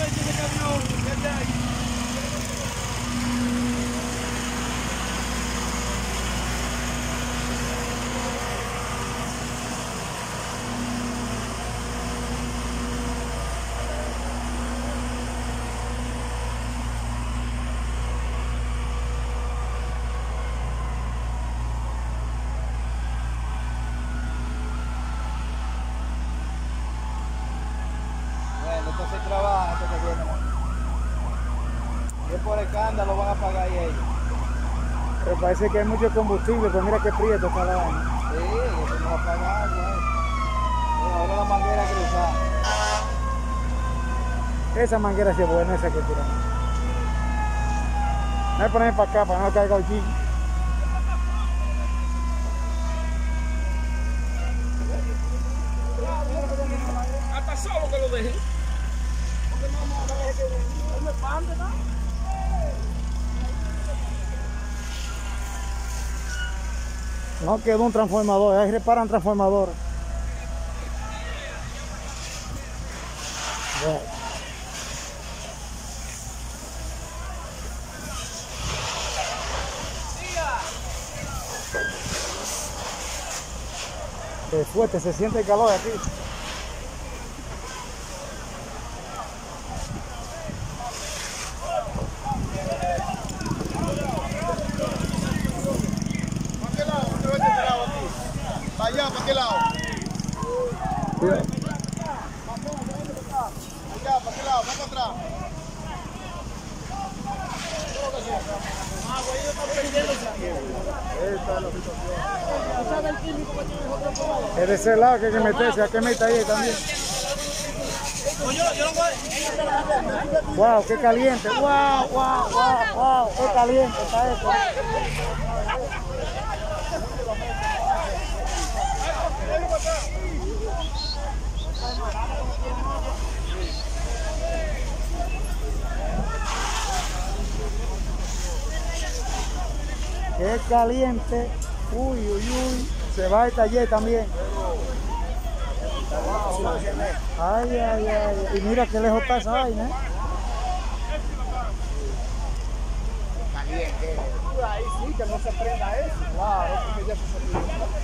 Давайте на ковер, катайтесь. Por escándalo van a pagar ahí ellos. Pero parece que hay mucho combustible, pues mira qué prieto está la vaina. Sí, eso no va a pagar, güey. Ahora la manguera cruzada. Esa manguera sí es buena, esa que tiramos. Voy a poner para acá para no caiga aquí. Hasta solo que lo deje. No quedó un transformador, ahí reparan transformador. Qué fuerte, se siente el calor aquí. ¿Para qué lado? ¿Dónde ves este lado aquí? ¿Para qué lado? ¿para qué lado? ¿Para atrás? Es de ese lado que hay que meterse, hay que meter ahí también. Wow, qué caliente. Wow, wow, wow, wow, qué caliente está esto. Qué caliente. Uy, uy, uy. Se va el taller también. Ay, ay, ay. Y mira qué lejos está esa vaina. ¿eh? Ahí sí, que no se prenda eso. Claro, porque ya se.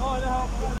¿no?